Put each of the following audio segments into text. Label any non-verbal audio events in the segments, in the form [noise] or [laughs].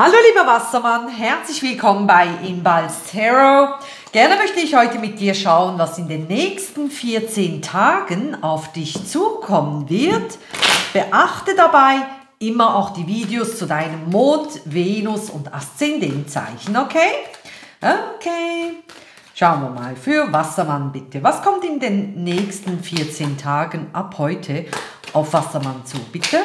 Hallo lieber Wassermann, herzlich willkommen bei Inballs Tarot. Gerne möchte ich heute mit dir schauen, was in den nächsten 14 Tagen auf dich zukommen wird. Beachte dabei immer auch die Videos zu deinem Mond, Venus und Aszendentzeichen, okay? Okay. Schauen wir mal für Wassermann bitte. Was kommt in den nächsten 14 Tagen ab heute auf Wassermann zu, bitte?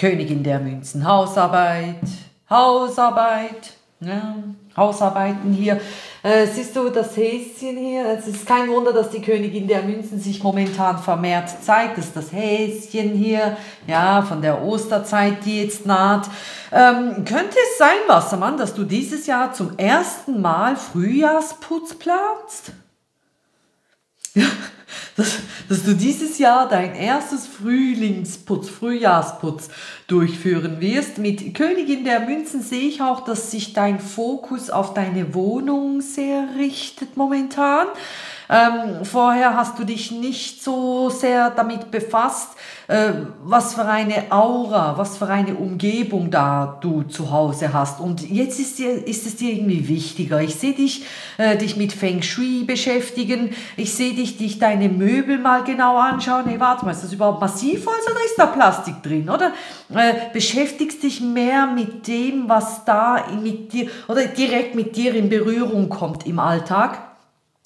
Königin der Münzen, Hausarbeit, Hausarbeit, ja, Hausarbeiten hier. Äh, siehst du das Häschen hier? Es ist kein Wunder, dass die Königin der Münzen sich momentan vermehrt zeigt. Das ist das Häschen hier, ja, von der Osterzeit, die jetzt naht. Ähm, könnte es sein, Wassermann, dass du dieses Jahr zum ersten Mal Frühjahrsputz planst? Dass, dass du dieses Jahr dein erstes Frühlingsputz, Frühjahrsputz durchführen wirst. Mit Königin der Münzen sehe ich auch, dass sich dein Fokus auf deine Wohnung sehr richtet momentan. Ähm, vorher hast du dich nicht so sehr damit befasst, äh, was für eine Aura, was für eine Umgebung da du zu Hause hast. Und jetzt ist, dir, ist es dir irgendwie wichtiger. Ich sehe dich, äh, dich mit Feng Shui beschäftigen. Ich sehe dich, dich deine Möbel mal genau anschauen. Hey, warte mal, ist das überhaupt Massivholz oder ist da Plastik drin? Oder äh, beschäftigst dich mehr mit dem, was da mit dir oder direkt mit dir in Berührung kommt im Alltag?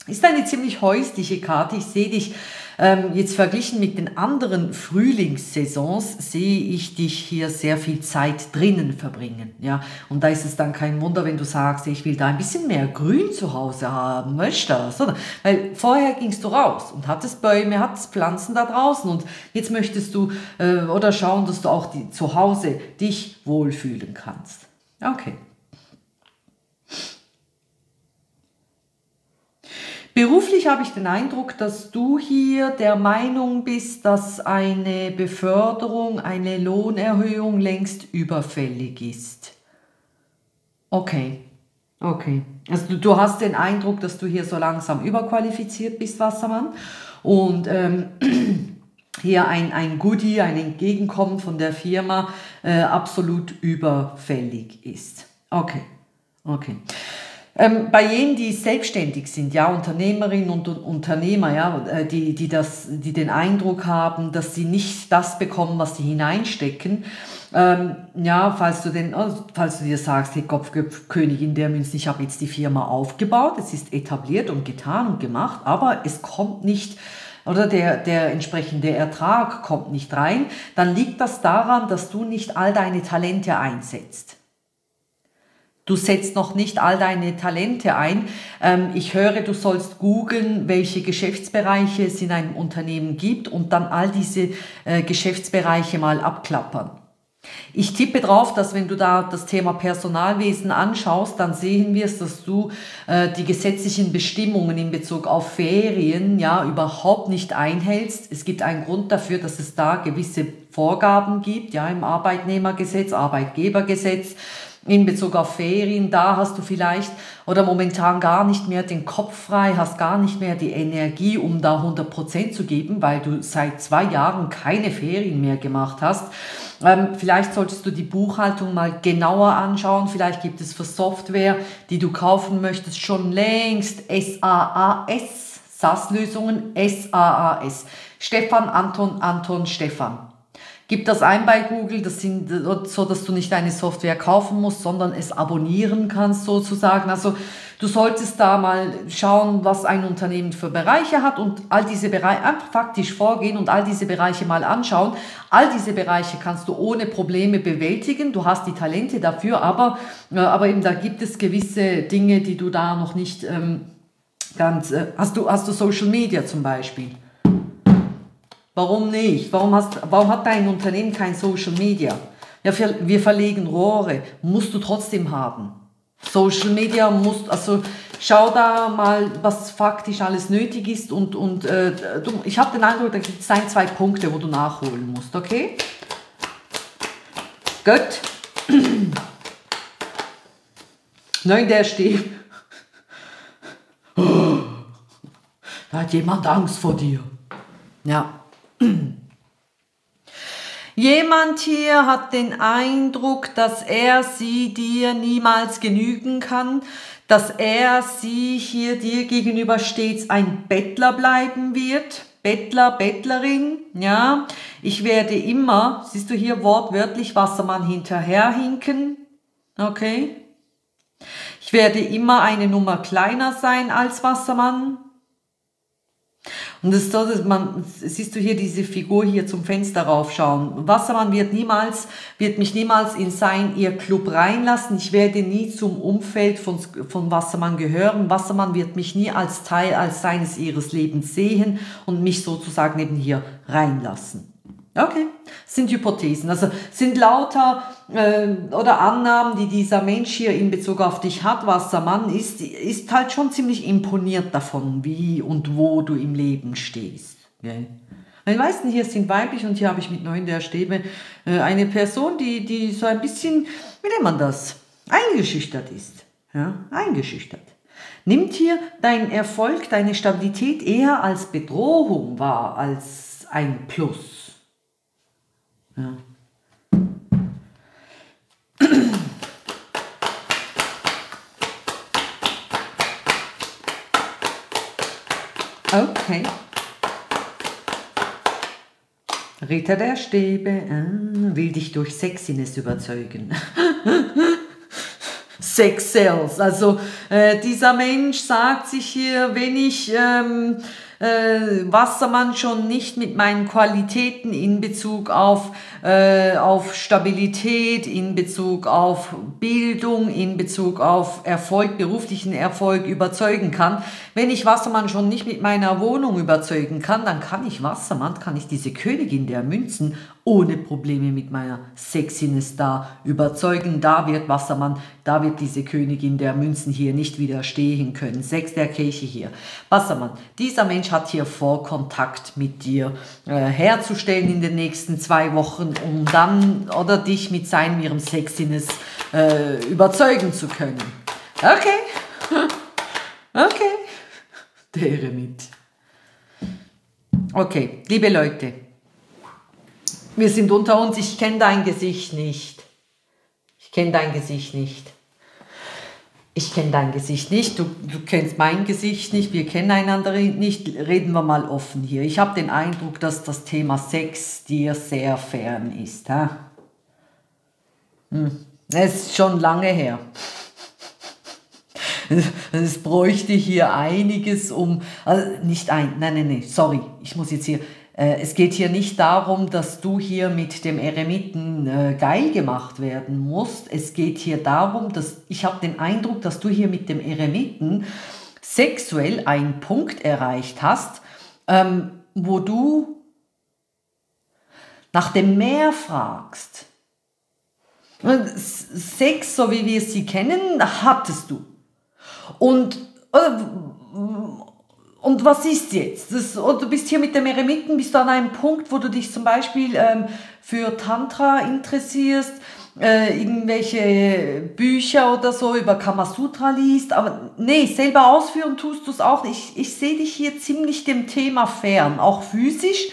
Ist eine ziemlich häusliche Karte. Ich sehe dich ähm, jetzt verglichen mit den anderen Frühlingssaisons, sehe ich dich hier sehr viel Zeit drinnen verbringen. Ja? Und da ist es dann kein Wunder, wenn du sagst, ich will da ein bisschen mehr Grün zu Hause haben, möchtest das? Oder? Weil vorher gingst du raus und hattest Bäume, hattest Pflanzen da draußen und jetzt möchtest du äh, oder schauen, dass du auch die, zu Hause dich wohlfühlen kannst. Okay. Beruflich habe ich den Eindruck, dass du hier der Meinung bist, dass eine Beförderung, eine Lohnerhöhung längst überfällig ist. Okay, okay. Also du, du hast den Eindruck, dass du hier so langsam überqualifiziert bist, Wassermann. Und ähm, [clears throat] hier ein, ein Goodie, ein Entgegenkommen von der Firma äh, absolut überfällig ist. Okay, okay. Ähm, bei jenen, die selbstständig sind, ja, Unternehmerinnen und Unternehmer, ja, äh, die, die, das, die den Eindruck haben, dass sie nicht das bekommen, was sie hineinstecken, ähm, ja, falls du, den, also, falls du dir sagst, hey Kopfkönigin der Münzen, ich habe jetzt die Firma aufgebaut, es ist etabliert und getan und gemacht, aber es kommt nicht oder der, der entsprechende Ertrag kommt nicht rein, dann liegt das daran, dass du nicht all deine Talente einsetzt. Du setzt noch nicht all deine Talente ein. Ähm, ich höre, du sollst googeln, welche Geschäftsbereiche es in einem Unternehmen gibt und dann all diese äh, Geschäftsbereiche mal abklappern. Ich tippe drauf, dass wenn du da das Thema Personalwesen anschaust, dann sehen wir es, dass du äh, die gesetzlichen Bestimmungen in Bezug auf Ferien ja überhaupt nicht einhältst. Es gibt einen Grund dafür, dass es da gewisse Vorgaben gibt, ja im Arbeitnehmergesetz, Arbeitgebergesetz in Bezug auf Ferien, da hast du vielleicht oder momentan gar nicht mehr den Kopf frei, hast gar nicht mehr die Energie, um da 100% zu geben, weil du seit zwei Jahren keine Ferien mehr gemacht hast. Ähm, vielleicht solltest du die Buchhaltung mal genauer anschauen. Vielleicht gibt es für Software, die du kaufen möchtest, schon längst SAAS, SAS-Lösungen, SAAS. Stefan, Anton, Anton, Stefan. Gib das ein bei Google, das sind so, dass du nicht eine Software kaufen musst, sondern es abonnieren kannst sozusagen. Also du solltest da mal schauen, was ein Unternehmen für Bereiche hat und all diese Bereiche einfach faktisch vorgehen und all diese Bereiche mal anschauen. All diese Bereiche kannst du ohne Probleme bewältigen. Du hast die Talente dafür, aber, äh, aber eben da gibt es gewisse Dinge, die du da noch nicht ähm, ganz. Äh, hast du hast du Social Media zum Beispiel? Warum nicht? Warum, hast, warum hat dein Unternehmen kein Social Media? Ja, wir verlegen Rohre. Musst du trotzdem haben. Social Media musst, also schau da mal, was faktisch alles nötig ist und, und äh, du, ich habe den Eindruck, da gibt es ein, zwei Punkte, wo du nachholen musst, okay? Gut. [clears throat] Nein, der steht. [gasps] da hat jemand Angst vor dir. Ja. Jemand hier hat den Eindruck, dass er sie dir niemals genügen kann, dass er sie hier dir gegenüber stets ein Bettler bleiben wird. Bettler, Bettlerin, ja. Ich werde immer, siehst du hier wortwörtlich Wassermann hinterherhinken, okay. Ich werde immer eine Nummer kleiner sein als Wassermann. Und das ist so, dass man, siehst du hier diese Figur hier zum Fenster raufschauen. Wassermann wird niemals, wird mich niemals in sein, ihr Club reinlassen. Ich werde nie zum Umfeld von, von Wassermann gehören. Wassermann wird mich nie als Teil, als seines ihres Lebens sehen und mich sozusagen eben hier reinlassen. Okay, sind Hypothesen, also sind lauter äh, oder Annahmen, die dieser Mensch hier in Bezug auf dich hat, was der Mann ist, ist halt schon ziemlich imponiert davon, wie und wo du im Leben stehst. Okay? Die meisten hier sind weiblich und hier habe ich mit neun der Stäbe äh, eine Person, die, die so ein bisschen, wie nennt man das, eingeschüchtert ist. Ja, eingeschüchtert. Nimmt hier dein Erfolg, deine Stabilität eher als Bedrohung wahr, als ein Plus. Ja. Okay. Ritter der Stäbe äh, will dich durch Sexiness überzeugen. [laughs] Sex Sales. Also äh, dieser Mensch sagt sich hier, wenn ich ähm, äh, Wassermann schon nicht mit meinen Qualitäten in Bezug auf, äh, auf Stabilität, in Bezug auf Bildung, in Bezug auf Erfolg, beruflichen Erfolg überzeugen kann. Wenn ich Wassermann schon nicht mit meiner Wohnung überzeugen kann, dann kann ich Wassermann, kann ich diese Königin der Münzen ohne Probleme mit meiner Sexiness da überzeugen. Da wird Wassermann, da wird diese Königin der Münzen hier nicht widerstehen können. Sechs der Kirche hier. Wassermann, dieser Mensch hat hier vor, Kontakt mit dir äh, herzustellen in den nächsten zwei Wochen, um dann oder dich mit seinem ihrem Sexiness äh, überzeugen zu können. Okay. [laughs] Okay. Der Eremit. Okay, liebe Leute, wir sind unter uns, ich kenne dein Gesicht nicht. Ich kenne dein Gesicht nicht. Ich kenne dein Gesicht nicht, du, du kennst mein Gesicht nicht, wir kennen einander nicht, reden wir mal offen hier. Ich habe den Eindruck, dass das Thema Sex dir sehr fern ist. Ha? Hm. Es ist schon lange her. Es bräuchte hier einiges um, also nicht ein, nein, nein, nein, sorry, ich muss jetzt hier, es geht hier nicht darum, dass du hier mit dem Eremiten äh, geil gemacht werden musst. Es geht hier darum, dass ich habe den Eindruck, dass du hier mit dem Eremiten sexuell einen Punkt erreicht hast, ähm, wo du nach dem Meer fragst. Sex, so wie wir sie kennen, hattest du. Und äh, und was ist jetzt? Das, und du bist hier mit dem Eremiten, bist du an einem Punkt, wo du dich zum Beispiel ähm, für Tantra interessierst, äh, irgendwelche Bücher oder so über Kamasutra liest, aber nee, selber ausführen tust du es auch nicht. Ich, ich sehe dich hier ziemlich dem Thema fern, auch physisch.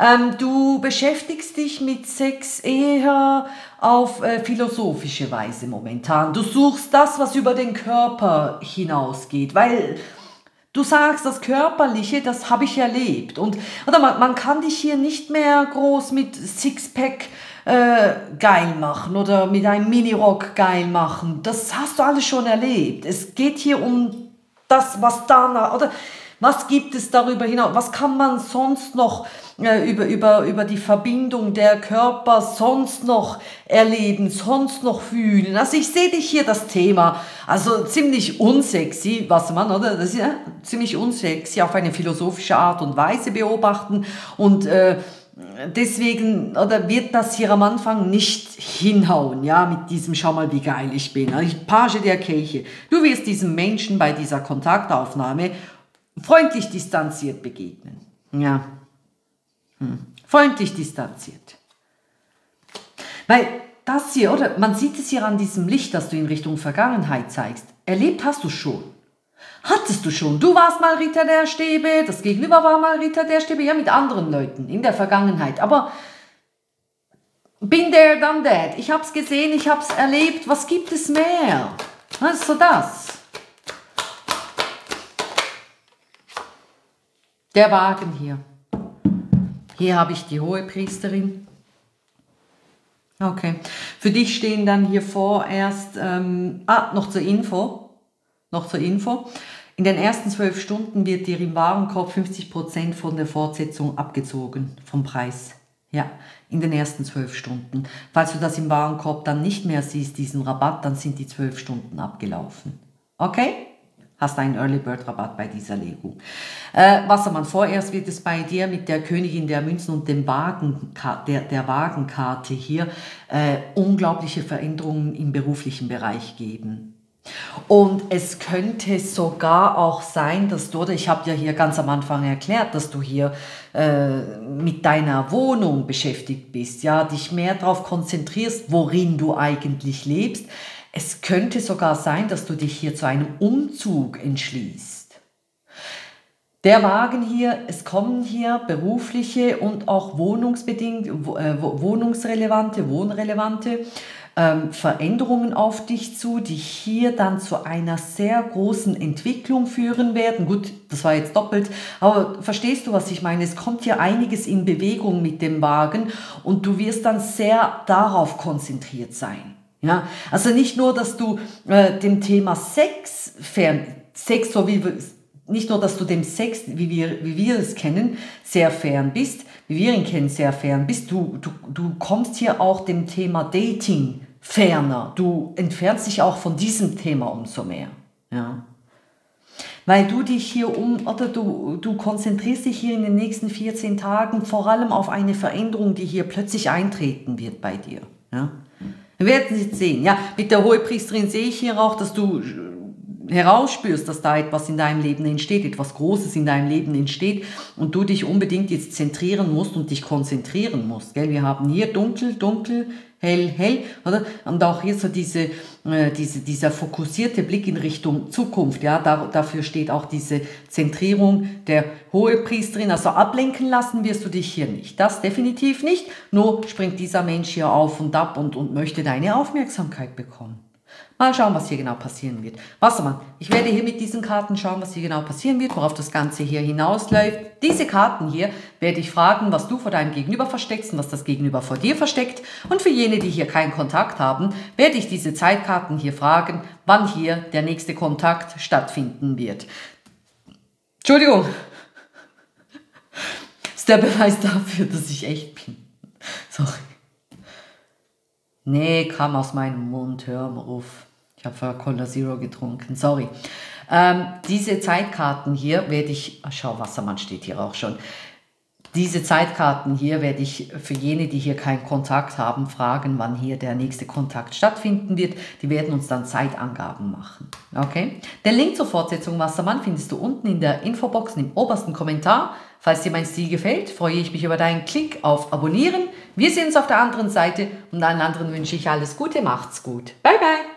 Ähm, du beschäftigst dich mit Sex eher auf äh, philosophische Weise momentan. Du suchst das, was über den Körper hinausgeht, weil Du sagst, das Körperliche, das habe ich erlebt. Und oder man, man kann dich hier nicht mehr groß mit Sixpack äh, geil machen oder mit einem Minirock geil machen. Das hast du alles schon erlebt. Es geht hier um das, was danach, oder was gibt es darüber hinaus? Was kann man sonst noch äh, über, über, über die Verbindung der Körper sonst noch erleben, sonst noch fühlen. Also ich sehe dich hier das Thema, also ziemlich unsexy, was man, oder? Das ist ja ziemlich unsexy auf eine philosophische Art und Weise beobachten und äh, deswegen oder wird das hier am Anfang nicht hinhauen, ja, mit diesem Schau mal, wie geil ich bin. Also ich Page der Kirche. Du wirst diesem Menschen bei dieser Kontaktaufnahme freundlich distanziert begegnen. Ja. Hm. Freundlich distanziert. Weil das hier, oder man sieht es hier an diesem Licht, das du in Richtung Vergangenheit zeigst. Erlebt hast du schon. Hattest du schon. Du warst mal Ritter der Stäbe, das Gegenüber war mal Ritter der Stäbe, ja, mit anderen Leuten in der Vergangenheit. Aber Bin there, done that. Ich habe es gesehen, ich habe es erlebt. Was gibt es mehr? Was ist so das? Der Wagen hier. Hier habe ich die hohe Priesterin. Okay. Für dich stehen dann hier vorerst, ähm, ah, noch zur Info, noch zur Info. In den ersten zwölf Stunden wird dir im Warenkorb 50% von der Fortsetzung abgezogen vom Preis. Ja, in den ersten zwölf Stunden. Falls du das im Warenkorb dann nicht mehr siehst, diesen Rabatt, dann sind die zwölf Stunden abgelaufen. Okay? Hast einen Early Bird Rabatt bei dieser Lego. Äh, Wassermann, vorerst wird es bei dir mit der Königin der Münzen und dem Wagen, der, der Wagenkarte hier äh, unglaubliche Veränderungen im beruflichen Bereich geben. Und es könnte sogar auch sein, dass du, oder ich habe ja hier ganz am Anfang erklärt, dass du hier äh, mit deiner Wohnung beschäftigt bist, ja, dich mehr darauf konzentrierst, worin du eigentlich lebst. Es könnte sogar sein, dass du dich hier zu einem Umzug entschließt. Der Wagen hier, es kommen hier berufliche und auch wohnungsbedingt, äh, wohnungsrelevante, wohnrelevante ähm, Veränderungen auf dich zu, die hier dann zu einer sehr großen Entwicklung führen werden. Gut, das war jetzt doppelt, aber verstehst du, was ich meine? Es kommt hier einiges in Bewegung mit dem Wagen und du wirst dann sehr darauf konzentriert sein. Ja, also nicht nur, dass du äh, dem Thema Sex fern, Sex so wie nicht nur, dass du dem Sex, wie wir, wie wir es kennen, sehr fern bist, wie wir ihn kennen, sehr fern bist, du, du, du kommst hier auch dem Thema Dating ferner. Du entfernst dich auch von diesem Thema umso mehr. Ja. Weil du dich hier um, oder du, du konzentrierst dich hier in den nächsten 14 Tagen vor allem auf eine Veränderung, die hier plötzlich eintreten wird bei dir. Ja. Wir werden es sehen. Ja, mit der Hohepriesterin sehe ich hier auch, dass du herausspürst, dass da etwas in deinem Leben entsteht, etwas Großes in deinem Leben entsteht und du dich unbedingt jetzt zentrieren musst und dich konzentrieren musst. Gell? Wir haben hier dunkel, dunkel, hell, hell, oder? Und auch hier so diese, äh, diese, dieser fokussierte Blick in Richtung Zukunft, ja, da, dafür steht auch diese Zentrierung der Hohepriesterin. Also ablenken lassen wirst du dich hier nicht. Das definitiv nicht. Nur springt dieser Mensch hier auf und ab und, und möchte deine Aufmerksamkeit bekommen. Mal schauen, was hier genau passieren wird. Wassermann, ich werde hier mit diesen Karten schauen, was hier genau passieren wird, worauf das Ganze hier hinausläuft. Diese Karten hier werde ich fragen, was du vor deinem Gegenüber versteckst und was das Gegenüber vor dir versteckt. Und für jene, die hier keinen Kontakt haben, werde ich diese Zeitkarten hier fragen, wann hier der nächste Kontakt stattfinden wird. Entschuldigung. [laughs] Das ist der Beweis dafür, dass ich echt bin. Sorry. Nee, kam aus meinem Mund, hör mal auf. Ich habe vorher Cola Zero getrunken, sorry. Ähm, diese Zeitkarten hier werde ich, ach, schau, Wassermann steht hier auch schon. Diese Zeitkarten hier werde ich für jene, die hier keinen Kontakt haben, fragen, wann hier der nächste Kontakt stattfinden wird. Die werden uns dann Zeitangaben machen. Okay? Den Link zur Fortsetzung Wassermann findest du unten in der Infobox im obersten Kommentar. Falls dir mein Stil gefällt, freue ich mich über deinen Klick auf Abonnieren. Wir sehen uns auf der anderen Seite und allen anderen wünsche ich alles Gute, macht's gut. Bye bye!